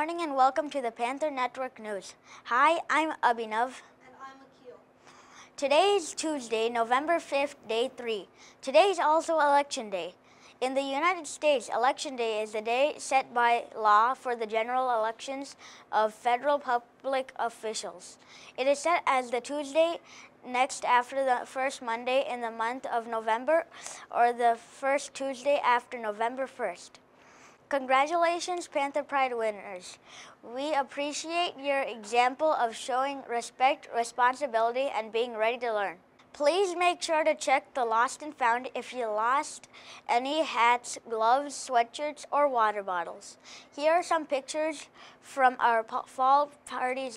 morning and welcome to the Panther Network News. Hi, I'm Abhinav. And I'm Akil. Today is Tuesday, November 5th, day 3. Today is also Election Day. In the United States, Election Day is the day set by law for the general elections of federal public officials. It is set as the Tuesday next after the first Monday in the month of November or the first Tuesday after November 1st. Congratulations, Panther Pride winners. We appreciate your example of showing respect, responsibility, and being ready to learn. Please make sure to check the lost and found if you lost any hats, gloves, sweatshirts, or water bottles. Here are some pictures from our fall parties.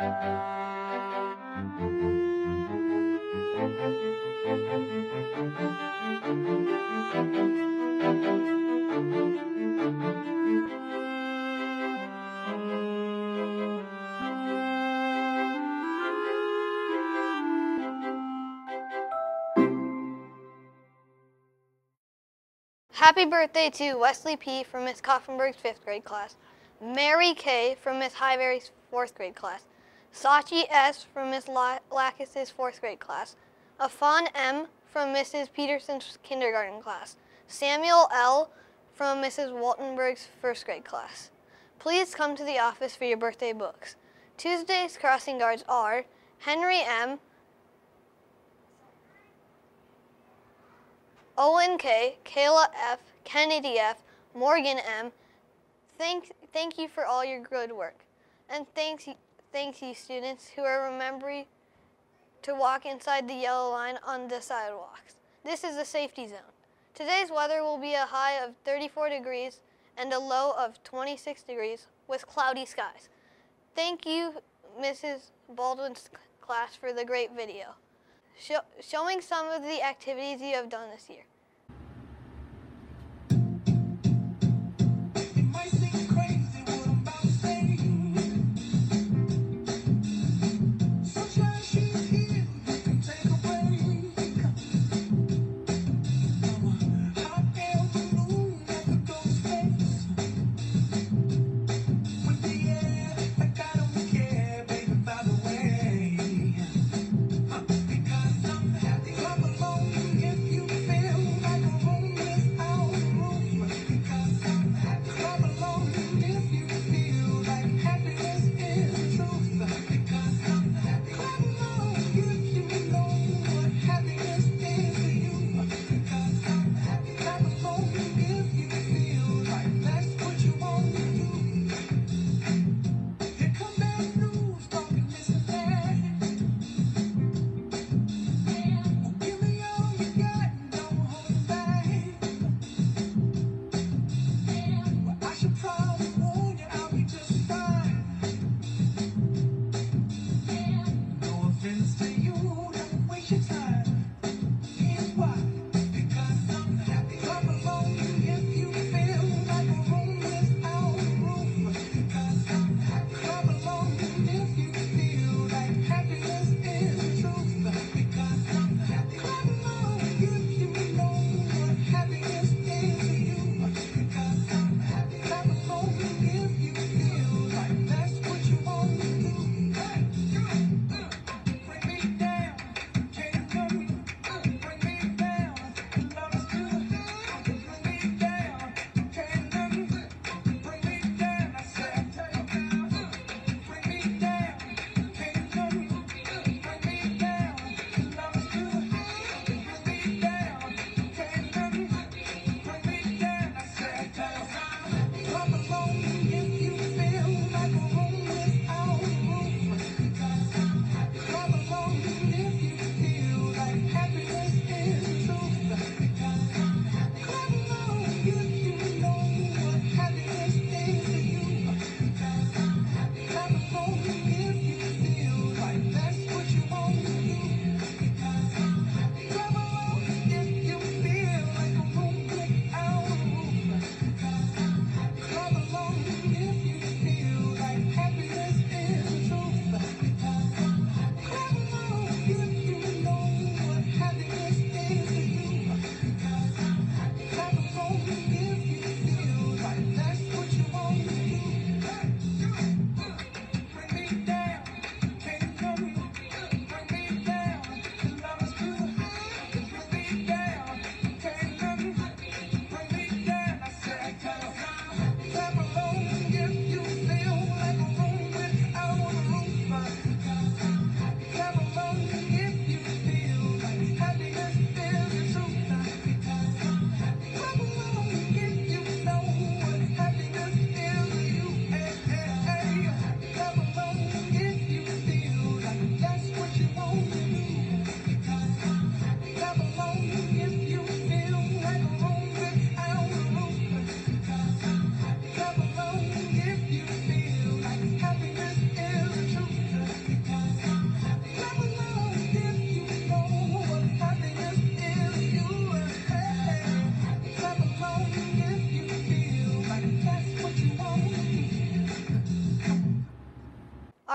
Happy birthday to Wesley P. from Miss Koffenberg's fifth grade class, Mary K. from Miss Highbury's fourth grade class, Sachi S. from Miss Lacus's fourth grade class, Afan M. from Mrs. Peterson's kindergarten class, Samuel L. from Mrs. Waltenberg's first grade class. Please come to the office for your birthday books. Tuesday's crossing guards are Henry M., Owen K., Kayla F., Kennedy F., Morgan M. Thank, thank you for all your good work. And thanks, thanks you students who are remembering to walk inside the yellow line on the sidewalks. This is a safety zone. Today's weather will be a high of 34 degrees and a low of 26 degrees with cloudy skies. Thank you, Mrs. Baldwin's class, for the great video, Show, showing some of the activities you have done this year.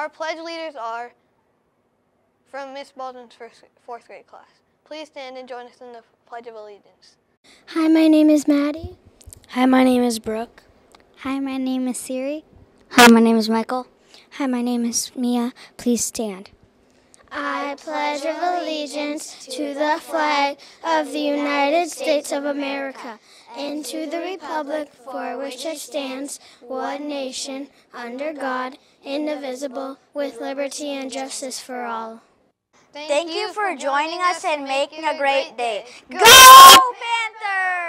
Pledge leaders are from Miss Baldwin's first, fourth grade class. Please stand and join us in the Pledge of Allegiance. Hi, my name is Maddie. Hi, my name is Brooke. Hi, my name is Siri. Hi, my name is Michael. Hi, my name is Mia. Please stand. I pledge of allegiance to the flag of the United States of America and to the republic for which it stands, one nation, under God, indivisible, with liberty and justice for all. Thank, you for joining us and making a great day. Go Panthers!